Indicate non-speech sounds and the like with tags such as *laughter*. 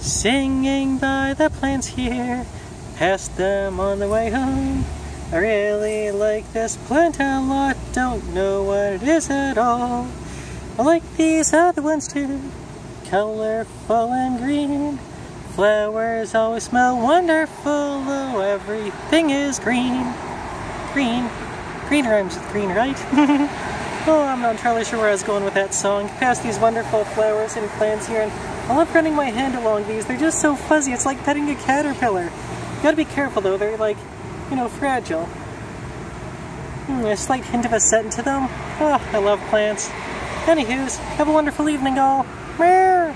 Singing by the plants here, past them on the way home. I really like this plant a lot, don't know what it is at all. I like these other ones too, colorful and green. Flowers always smell wonderful, though everything is green. Green. Green rhymes with green, right? *laughs* oh, I'm not entirely sure where I was going with that song. Past these wonderful flowers and plants here, and I love running my hand along these. They're just so fuzzy. It's like petting a caterpillar. You gotta be careful though. They're like, you know, fragile. Hmm, a slight hint of a scent to them. Oh, I love plants. Anywho's, have a wonderful evening all. Meow.